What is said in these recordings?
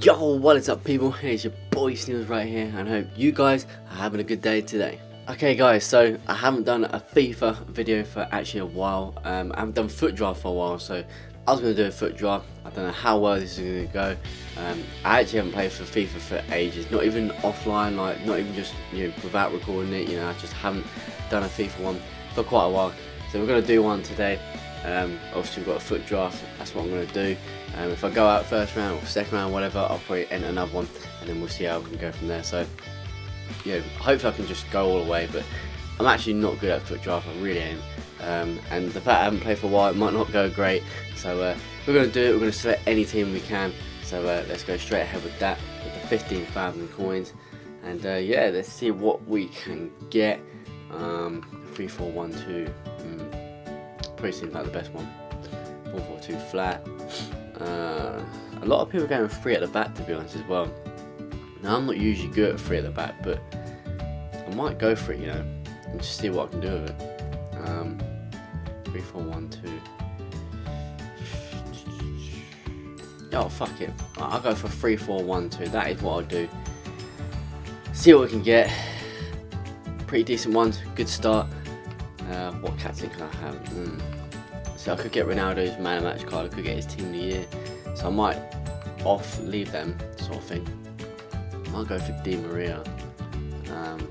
Yo, what is up people? It's your boy Sneebles right here and I hope you guys are having a good day today. Okay guys, so I haven't done a FIFA video for actually a while. Um, I haven't done FUT draft for a while, so I was going to do a FUT draft. I don't know how well this is going to go. Um, I actually haven't played for FIFA for ages, not even offline, like not even just you know without recording it. You know, I just haven't done a FIFA one for quite a while. So we're going to do one today. Um, obviously we've got a FUT draft, that's what I'm going to do. Um, if I go out first round or second round, whatever, I'll probably enter another one and then we'll see how we can go from there. So, yeah, hopefully I can just go all the way, but I'm actually not good at FUT draft, I really am. Um, and the fact I haven't played for a while, it might not go great. So uh, we're going to do it, we're going to select any team we can. So uh, let's go straight ahead with that, with the 15,000 coins. And uh, yeah, let's see what we can get. Um, 3, 4, 1, 2. Mm probably seems like the best one. 442 flat. Uh, a lot of people are going three at the back to be honest as well. Now I'm not usually good at three at the back, but I might go for it, you know, and just see what I can do with it. Um, three, four, one, two. Oh fuck it! I'll go for three, four, one, two. That is what I'll do. See what we can get. Pretty decent ones. Good start. Uh, what captain can I have? Mm. So I could get Ronaldo's man of match card, I could get his team of the year. So I might off leave them sort of thing. I might go for Di Maria. Um,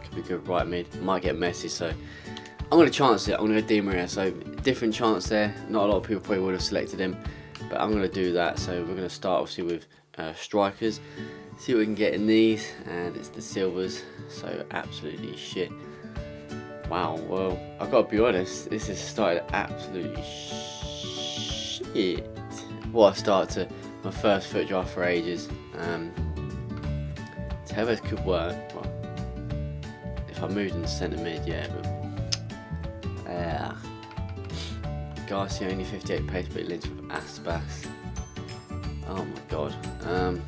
could be good right mid. Might get Messi, so I'm gonna chance it. I'm gonna go Di Maria. So different chance there. Not a lot of people probably would have selected him, but I'm gonna do that. So we're gonna start obviously with uh, strikers. See what we can get in these, and it's the silvers. So absolutely shit. Wow, well, I've got to be honest, this has started absolutely shit. What a start to my first FUT draft for ages. Um, Tevez could work, well, if I moved into centre mid, yeah, but. Uh, Garcia only 58 pace, but Lynch with Aspas. Oh my god. Um,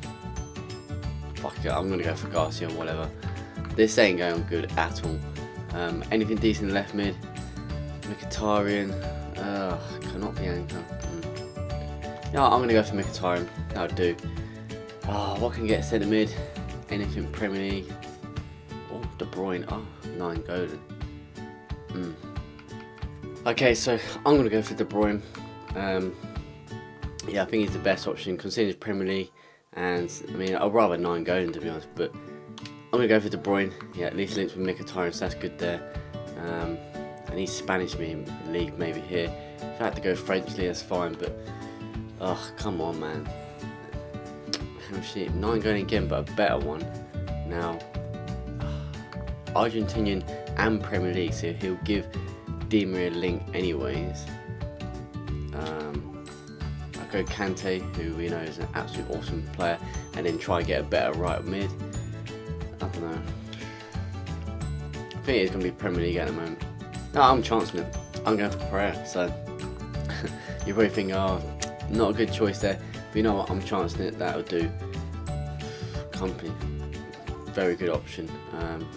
fuck it, I'm gonna go for Garcia or whatever. This ain't going good at all. Um, anything decent left mid. Mkhitaryan. Uh, cannot be anchor. Mm. Yeah, I'm going to go for Mkhitaryan. That'll do. Oh, what can get centre mid? Anything Premier League. Oh, De Bruyne. Oh, 9 golden. Mm. Okay, so I'm going to go for De Bruyne. Um, yeah, I think he's the best option considering it's Premier League. And, I mean, I'd rather 9 golden to be honest, but I'm going to go for De Bruyne. Yeah, at least links with Mkhitaryan, so that's good there. Um, and he's Spanish league maybe here. If I had to go French league, that's fine, but... Oh, come on, man. How shit. 9 going again, but a better one. Now, Argentinian and Premier League, so he'll give Di Maria a link anyways. Um, I'll go Kante, who we know is an absolute awesome player, and then try and get a better right mid. I don't know. I think it's going to be Premier League at the moment. No, I'm chancing it. I'm going for Pereira, so you're probably thinking, oh, not a good choice there. But you know what, I'm chancing it, that'll do. Kompany, very good option. Um,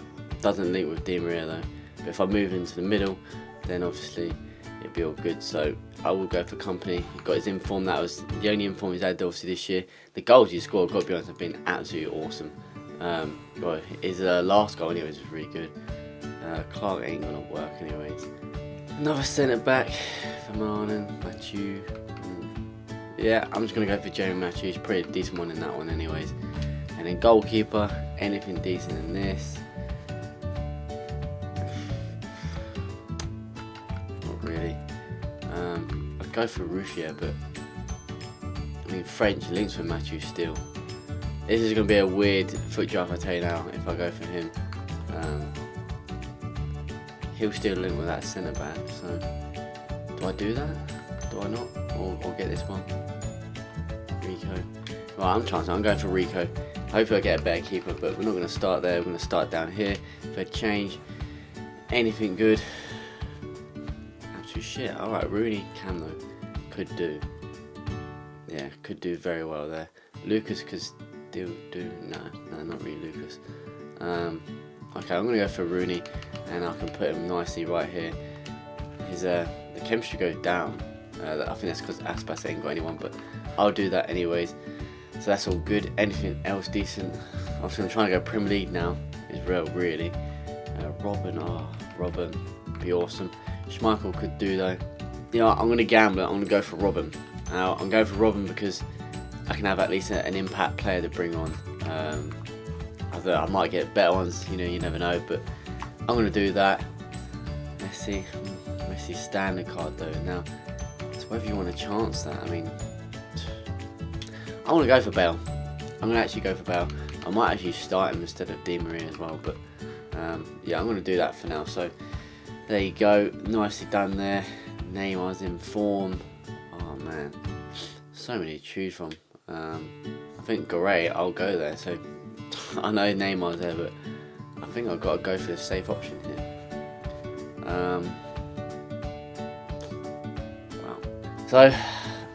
doesn't link with Di Maria though. But if I move into the middle, then obviously it'll be all good. So I will go for Kompany. He got his inform, that was the only inform he's had obviously this year. The goals he scored, got to be honest, have been absolutely awesome. Um, well, his uh, last goal, anyways, was really good. Uh, Clark ain't gonna work, anyways. Another centre back for Marlon, Mathieu. Mm. Yeah, I'm just gonna go for Jeremy Mathieu. He's pretty decent one in that one, anyways. And then goalkeeper, anything decent in this. Not really. Um, I'd go for Ruffier, but I mean French links with Mathieu still. This is going to be a weird FUT draft, I tell you now, if I go for him. Um, he'll still link with that centre back, so do I do that? Do I not? Or, or get this one? Rico. Well, I'm chancing, I'm going for Rico. Hopefully I get a better keeper, but we're not going to start there, we're going to start down here. I change anything good, absolute shit. Alright, Rooney can though, could do. Yeah, could do very well there. Lucas, because do do no no not really Lucas. Um, okay, I'm gonna go for Rooney, and I can put him nicely right here. His uh the chemistry goes down. Uh, I think that's because Aspas ain't got anyone, but I'll do that anyways. So that's all good. Anything else decent? I'm just gonna try and go Premier League now. Is real really. Uh, Robin, oh, Robin, be awesome. Schmeichel could do though. You know, I'm gonna gamble. I'm gonna go for Robin. Now I'm going for Robin because I can have at least an impact player to bring on. Um, I, I might get better ones. You know, you never know. But I'm gonna do that. Messi, Messi standard card though. Now, it's whether you want to chance that. I mean, I want to go for Bale. I'm going to actually go for Bale. I might actually start him instead of Di Maria as well, but um, yeah, I'm going to do that for now. So there you go, nicely done there. Neymar's in form. Oh man, so many to choose from. Um, I think great, I'll go there. So I know Neymar's there, but I think I've got to go for the safe option here. Um, wow. So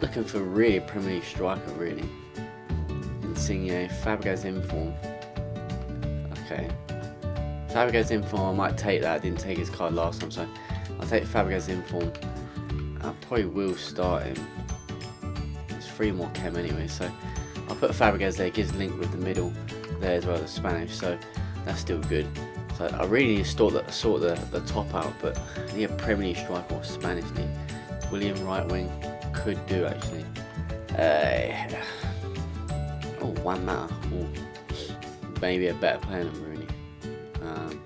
looking for really Premier League striker, really. Insigne, Fabregas in form. Okay. Fabregas in form, I might take that. I didn't take his card last time, so I'll take Fabregas in form. I probably will start him. Three more chem anyway, so I'll put Fabregas there. Gives link with the middle there as well, the Spanish, so that's still good. So I really need to sort the, sort the, the top out, but I need a Premier League striker or Spanish league. Willian right wing could do actually. Uh, oh, one matter. Ooh. Maybe a better player than Rooney. Um,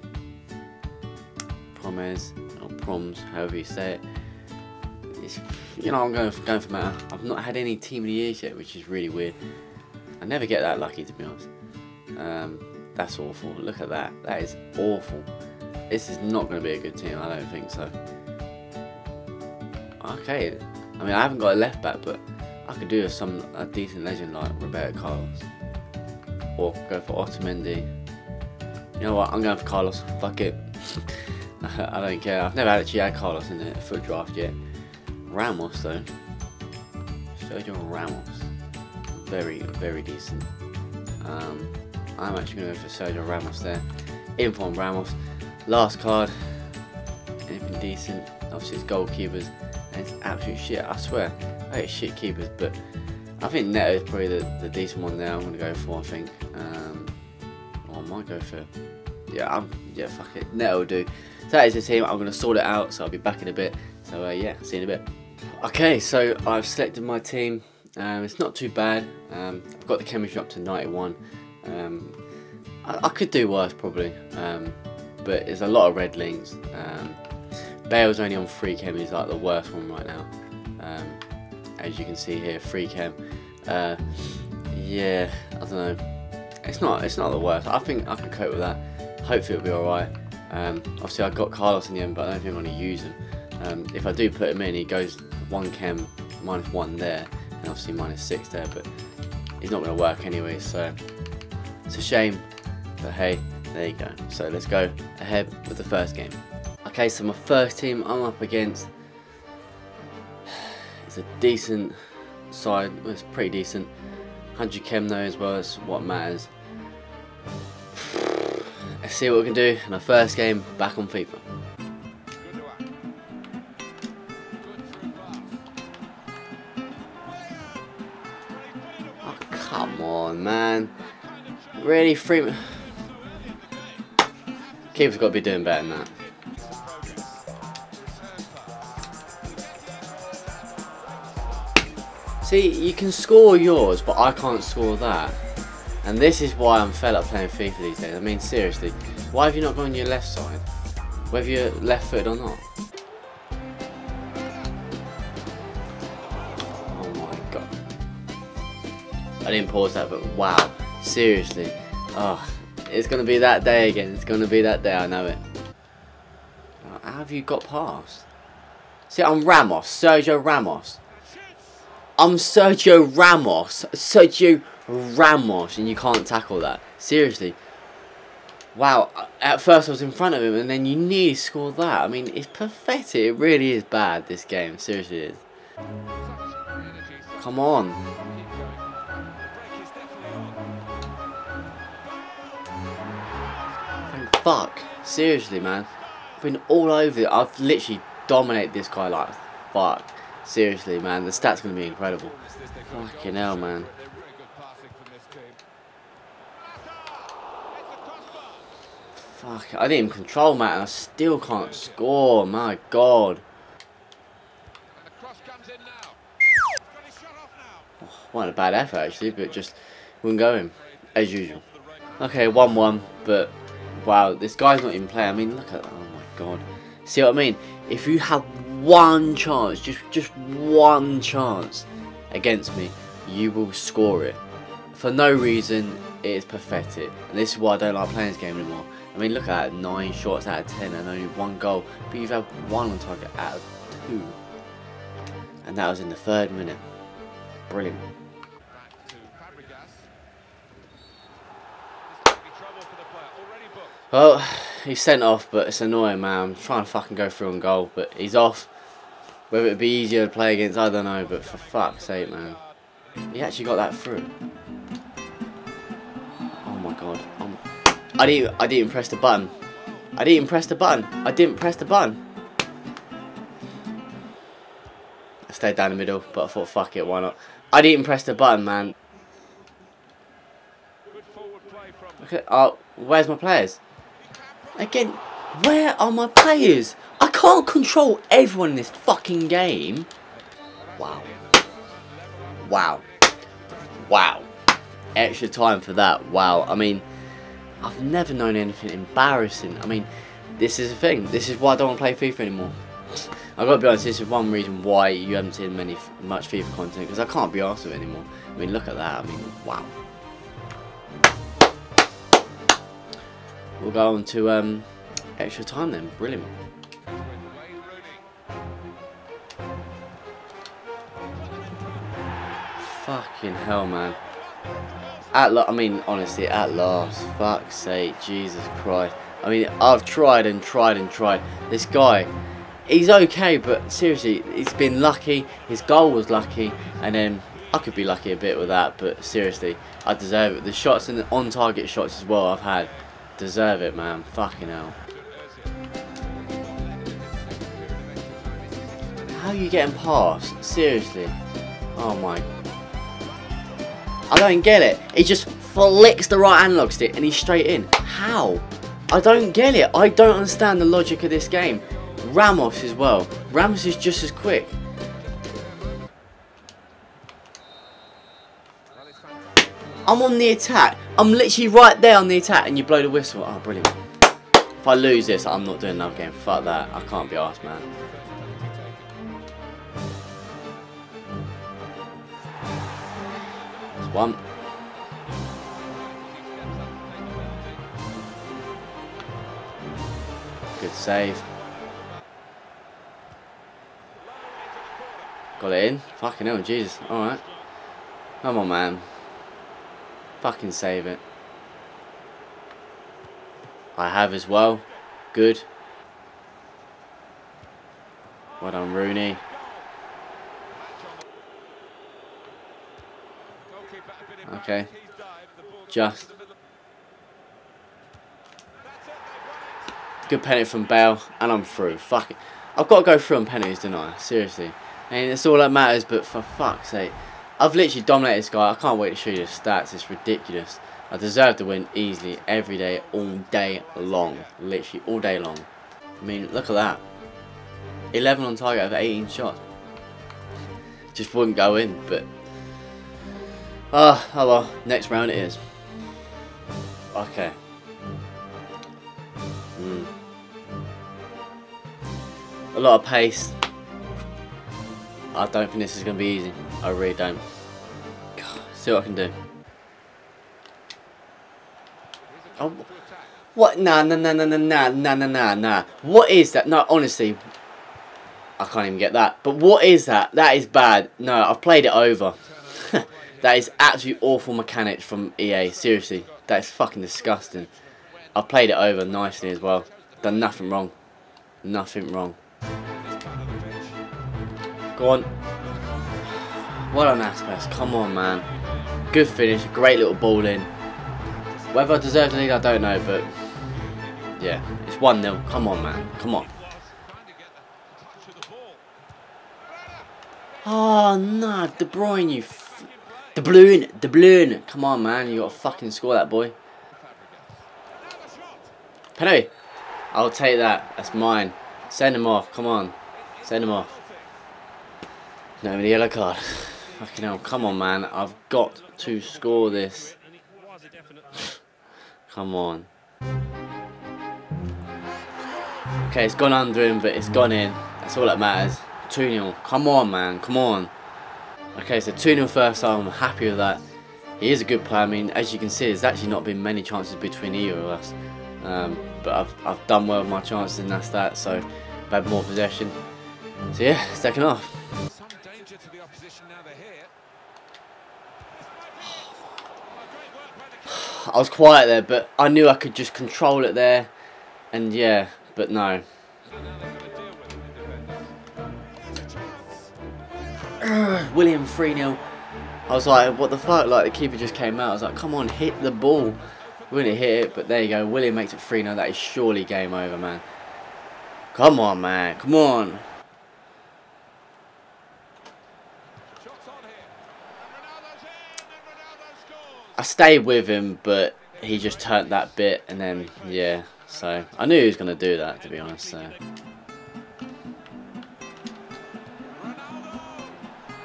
Promes, or Proms, however you say it. You know, I'm going for, going for. I've not had any team of the years yet, which is really weird. I never get that lucky, to be honest. Um, that's awful. Look at that. That is awful. This is not going to be a good team. I don't think so. Okay. I mean, I haven't got a left back, but I could do some a decent legend like Roberto Carlos. Or go for Otamendi. You know what? I'm going for Carlos. Fuck it. I don't care. I've never actually had Carlos in the FUT draft yet. Ramos though. Sergio Ramos. Very, very decent. Um, I'm actually going to go for Sergio Ramos there. Inform Ramos. Last card. Anything decent. Obviously it's goalkeepers. And it's absolute shit. I swear. I hate shit keepers. But I think Neto is probably the, the decent one there I'm going to go for, I think. Um, or I might go for... Yeah, I'm, yeah, fuck it. Neto will do. So that is the team. I'm going to sort it out. So I'll be back in a bit. So uh, yeah, see you in a bit. Okay, so I've selected my team. Um, it's not too bad. Um, I've got the chemistry up to 91. Um, I, I, could do worse probably, um, but there's a lot of red links. Um, Bale's only on free chem, he's like the worst one right now. Um, as you can see here, free chem. Uh, yeah, I don't know. It's not it's not the worst. I think I can cope with that. Hopefully it'll be alright. Obviously I got Carlos in the end, but I don't think I'm going to use him. Um, if I do put him in, he goes one chem, minus one there, and obviously minus six there, but he's not going to work anyway, so it's a shame, but hey, there you go. So let's go ahead with the first game. Okay, so my first team I'm up against is a decent side, well, it's pretty decent. 100 chem though as well, as what matters. Let's see what we can do in our first game back on FIFA. Really, Freeman. Keeper's got to be doing better than that. See, you can score yours, but I can't score that. And this is why I'm fed up playing FIFA these days. I mean, seriously, why have you not gone your left side? Whether you're left footed or not. Oh my god. I didn't pause that, but wow. Seriously. Oh, it's going to be that day again. It's going to be that day, I know it. How have you got past? See, I'm Ramos. Sergio Ramos. I'm Sergio Ramos. Sergio Ramos. And you can't tackle that. Seriously. Wow. Uh, at first I was in front of him and then you nearly scored that. I mean, it's pathetic. It really is bad, this game. Seriously is. Come on. fuck? Seriously, man. I've been all over it. I've literally dominated this guy like fuck. Seriously, man. The stats going to be incredible. Fucking hell, man. Fuck, I didn't even control, man. I still can't score. My God. Oh, wasn't a bad effort, actually, but just wouldn't go in, as usual. Okay, 1-1, but wow, this guy's not even playing. I mean, look at that. Oh my God. See what I mean? If you have one chance, just just one chance against me, you will score it. For no reason, it is pathetic. And this is why I don't like playing this game anymore. I mean, look at that, 9 shots out of 10 and only one goal. But you've had one on target out of 2. And that was in the third minute. Brilliant. Well, he's sent off, but it's annoying, man. I'm trying to fucking go through on goal, but he's off. Whether it'd be easier to play against, I don't know, but for fuck's sake, man. He actually got that through. Oh my god. Um, I didn't I didn't press the button. I didn't press the button. I didn't press the button. I stayed down the middle, but I thought fuck it, why not? I didn't press the button, man. Okay, oh, where's my players? Again, where are my players? I can't control everyone in this fucking game. Wow. Wow. Wow. Extra time for that. Wow. I mean, I've never known anything embarrassing. I mean, this is the thing. This is why I don't want to play FIFA anymore. I've got to be honest, this is one reason why you haven't seen many much FIFA content, because I can't be asked with it anymore. I mean, look at that. I mean, wow. We'll go on to um, extra time then. Brilliant. Fucking hell, man. At I mean, honestly, at last. Fuck's sake, Jesus Christ. I mean, I've tried and tried and tried. This guy, he's okay, but seriously, he's been lucky. His goal was lucky, and then I could be lucky a bit with that, but seriously, I deserve it. The shots and the on-target shots as well I've had, deserve it, man. Fucking hell. How are you getting past? Seriously. Oh my I don't get it. He just flicks the right analog stick and he's straight in. How? I don't get it. I don't understand the logic of this game. Ramos as well. Ramos is just as quick. I'm on the attack. I'm literally right there on the attack and you blow the whistle. Oh, brilliant. If I lose this, I'm not doing another game. Fuck that. I can't be asked, man. one. Good save. Got it in. Fucking hell, Jesus. Alright. Come on, man. Fucking save it. I have as well. Good. Well done, Rooney. Okay. Just. Good penalty from Bale, and I'm through. Fuck it. I've got to go through on penalties, don't I? Seriously. I And it's all that matters, but for fuck's sake. I've literally dominated this guy. I can't wait to show you the stats. It's ridiculous. I deserve to win easily every day, all day long. Literally all day long. I mean, look at that. 11 on target over 18 shots. Just wouldn't go in, but Ah, oh, oh well, next round it is. Okay. Mm. A lot of pace. I don't think this is going to be easy. I really don't. God, see what I can do. Oh, what? Nah, nah, nah, nah, nah, nah, nah, nah, nah. What is that? No, honestly. I can't even get that. But what is that? That is bad. No, I've played it over. That is absolutely awful mechanics from EA. Seriously, that is fucking disgusting. I've played it over nicely as well. Done nothing wrong. Nothing wrong. Go on. Well done, Aspas. Come on, man. Good finish. Great little ball in. Whether I deserve the lead, I don't know, but yeah, it's 1-0. Come on, man. Come on. Ah, oh, no. De Bruyne, you the balloon, the balloon. Come on, man. You got to fucking score that, boy. Penalty. I'll take that. That's mine. Send him off. Come on. Send him off. No, the yellow card. Fucking hell. Come on, man. I've got to score this. Come on. Okay, it's gone under him, but it's gone in. That's all that matters. 2-0. Come on, man. Come on. Okay, so 2-0 first half. I'm happy with that. He is a good player. I mean, as you can see, there's actually not been many chances between either of us. Um, but I've, I've done well with my chances, and that's that. So I've had more possession. So yeah, second half. Some danger to the opposition now they're here. I was quiet there, but I knew I could just control it there. And yeah, but no. Willian 3 0. I was like, what the fuck? Like, the keeper just came out. I was like, come on, hit the ball. We didn't hit it, but there you go. Willian makes it 3 0. That is surely game over, man. Come on, man. Come on. Shots on here. And Ronaldo's in, and Ronaldo scores. I stayed with him, but he just turned that bit, and then, yeah. So, I knew he was going to do that, to be honest. So.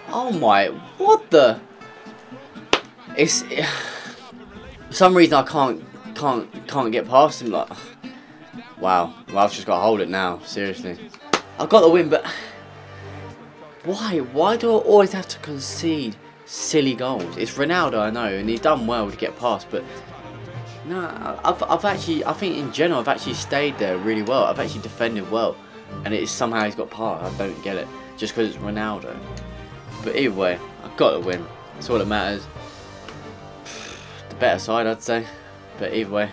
Oh my, what the? It's for some reason I can't can't can't get past him. Like, wow, well I've just got to hold it now. Seriously, I've got the win, but why? Why do I always have to concede silly goals? It's Ronaldo, I know, and he's done well to get past, but no, I've I've actually I think in general I've actually stayed there really well. I've actually defended well, and it's somehow he's got past. I don't get it, just because it's Ronaldo. But either way, I've got to win. That's all that matters. The better side, I'd say. But either way,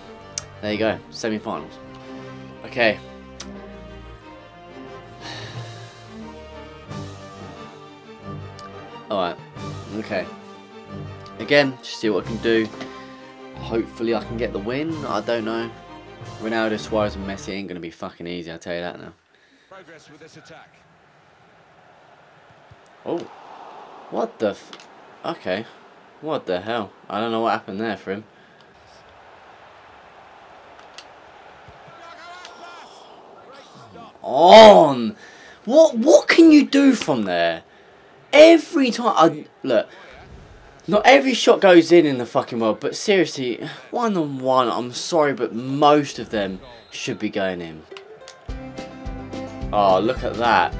there you go. Semi-finals. Okay. Alright. Okay. Again, just see what I can do. Hopefully I can get the win. I don't know. Ronaldo, Suarez and Messi ain't going to be fucking easy, I'll tell you that now. Progress with this attack. Oh. What the f... Okay. What the hell? I don't know what happened there for him. On! What what can you do from there? Every time... I, look. Not every shot goes in in the fucking world, but seriously, one on one, I'm sorry, but most of them should be going in. Oh, look at that.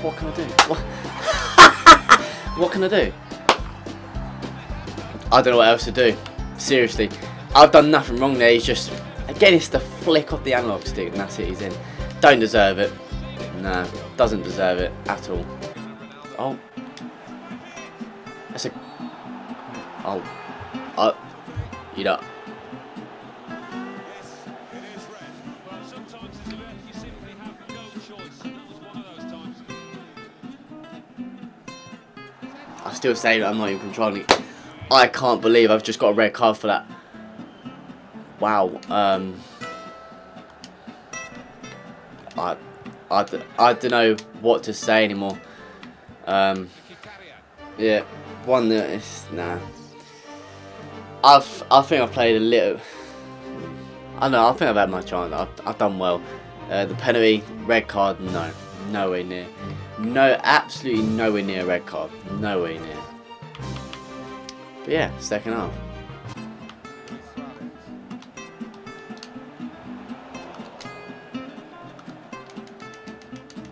What can I do? What, what can I do? I don't know what else to do. Seriously. I've done nothing wrong there. He's just... Again, it's the flick of the analog stick and that's it. He's in. Don't deserve it. Nah. Doesn't deserve it at all. Oh. That's a... Oh. Oh. Those times. I still say that I'm not even controlling it. I can't believe I've just got a red card for that. Wow. Um, I, I, I don't know what to say anymore. Um, yeah, one that is nah. I've I think I've played a little. I know I think I've had my chance. I've, I've done well. Uh, the penalty, red card, no, nowhere near. No, absolutely nowhere near a red card. Nowhere near. But yeah, second half.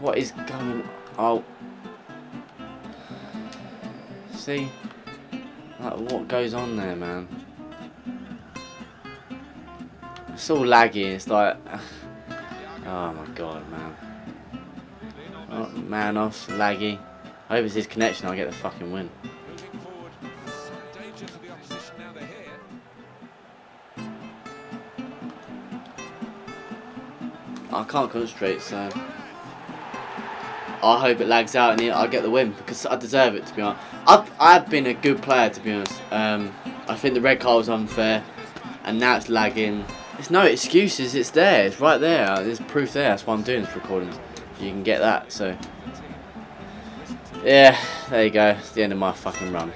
What is going? Oh, see, like what goes on there, man? It's all laggy. It's like, oh my god, man. Oh, man off, laggy. I hope it's his connection. I'll get the fucking win. I can't concentrate, so I hope it lags out and I get the win because I deserve it. To be honest, I've I've been a good player. To be honest, um, I think the red card was unfair, and now it's lagging. There's no excuses. It's there. It's right there. There's proof there. That's why I'm doing this recording. You can get that. So yeah, there you go. It's the end of my fucking run.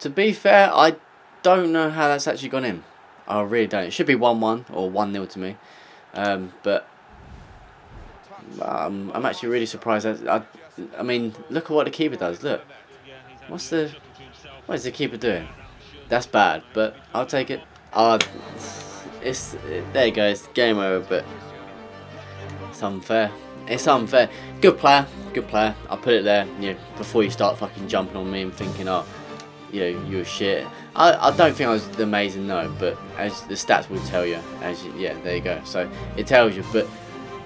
To be fair, I don't know how that's actually gone in. I really don't. It should be 1-1 or 1-0 to me. Um, but um, I'm actually really surprised. I, I, I mean, look at what the keeper does. Look. What's the... What is the keeper doing? That's bad, but I'll take it. Uh, it's There you go. It's game over, but it's unfair. It's unfair. Good player. Good player. I'll put it there, you know, before you start fucking jumping on me and thinking, oh, you know, you're shit. I, I don't think I was amazing, no, but as the stats will tell you, as you, yeah, there you go. So it tells you, but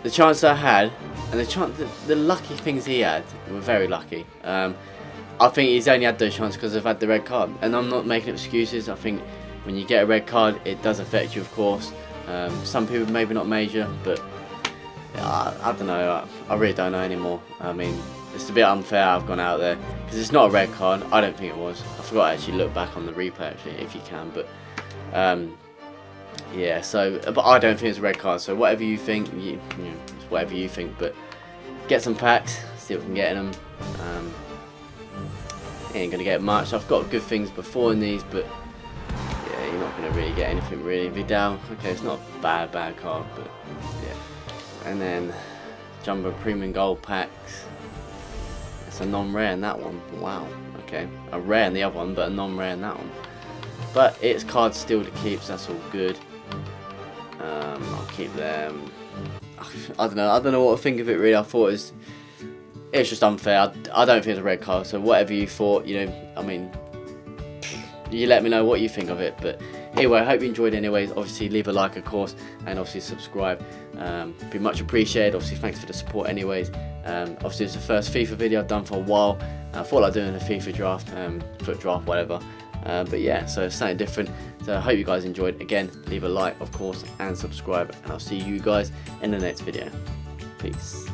the chance I had, and the chance, the, the lucky things he had were very lucky. Um, I think he's only had those chances because I've had the red card, and I'm not making excuses. I think when you get a red card, it does affect you, of course. Um, some people maybe not major, but I, I don't know. I, I really don't know anymore. I mean, it's a bit unfair I've gone out there because it's not a red card. I don't think it was. I forgot to actually look back on the replay actually, if you can. But um, yeah, so but I don't think it's a red card. So whatever you think, you, you know, whatever you think. But get some packs, see what we can get in them. Um, ain't gonna get much. I've got good things before in these, but yeah, you're not gonna really get anything really. Vidal, okay, it's not a bad bad card, but yeah. And then Jumbo Premium Gold packs. It's a non-rare in that one. Wow. Okay. A rare in the other one, but a non-rare in that one. But it's cards still to keep, so that's all good. Um, I'll keep them. I don't know. I don't know what to think of it really. I thought it was, it was just unfair. I, I don't think it's a red card. So whatever you thought, you know, I mean, you let me know what you think of it. But anyway, I hope you enjoyed anyways. Obviously, leave a like, of course, and obviously subscribe. Um, be much appreciated. Obviously, thanks for the support anyways. Um, obviously, it's the first FIFA video I've done for a while. I thought I'd do a FIFA draft, um, FUT draft, whatever. Uh, but yeah, so it's something different. So I hope you guys enjoyed. Again, leave a like, of course, and subscribe. And I'll see you guys in the next video. Peace.